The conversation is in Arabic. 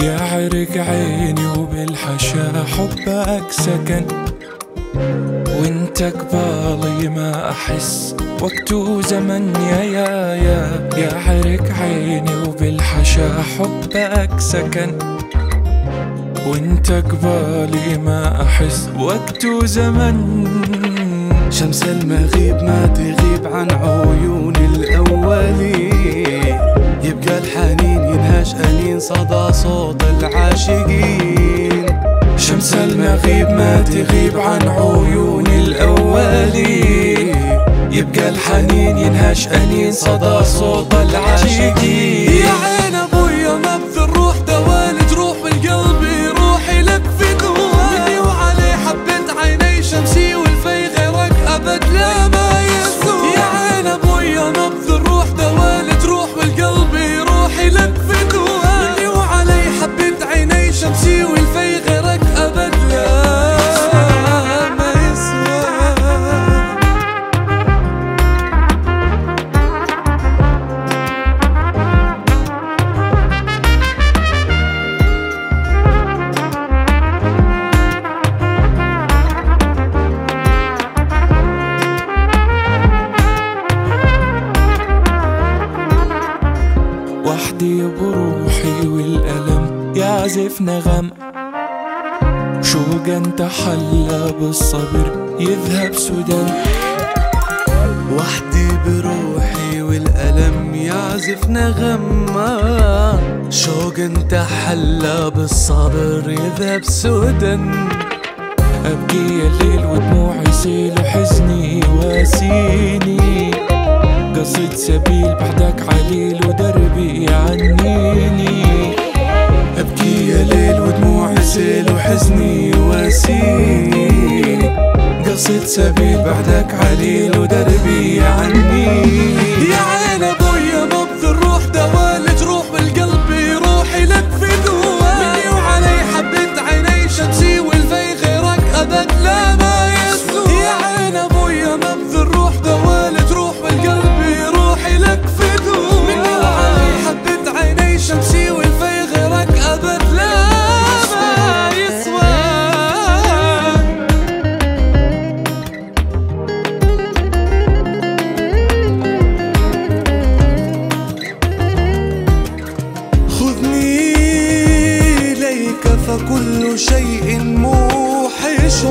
يعرق عيني وبالحشا حبك سكن وإنت قبالي ما أحس وقت وزمن يا يا يا. يعرق عيني وبالحشا حبك سكن. وانت قبالي ما أحس. وقت وزمن شمس المغيب ما تغيب عن عيون الأولين. يبقى الحنين ينهش أنين صدى صوت العاشقين. شمس المغيب ما تغيب عن عيون الأولين. يبقى الحنين ينهش أنين صدى صوت العاشقين. وحدي بروحي والألم. يعزف نغم. شوقا تحلى بالصبر؟ يذهب سدى. وحدي بروحي والألم. يعزف نغمة شوق انت حلى بالصبر؟ يذهب سودا أبكي الليل ودموعي سيل وحزني واسيني. قصد سبيل بعدك عليل ودربي عنيني أبكي يا ليل ودموعي سيل وحزني واسيني قصد سبيل بعدك عليل ودربي عني فكل شيء موحش.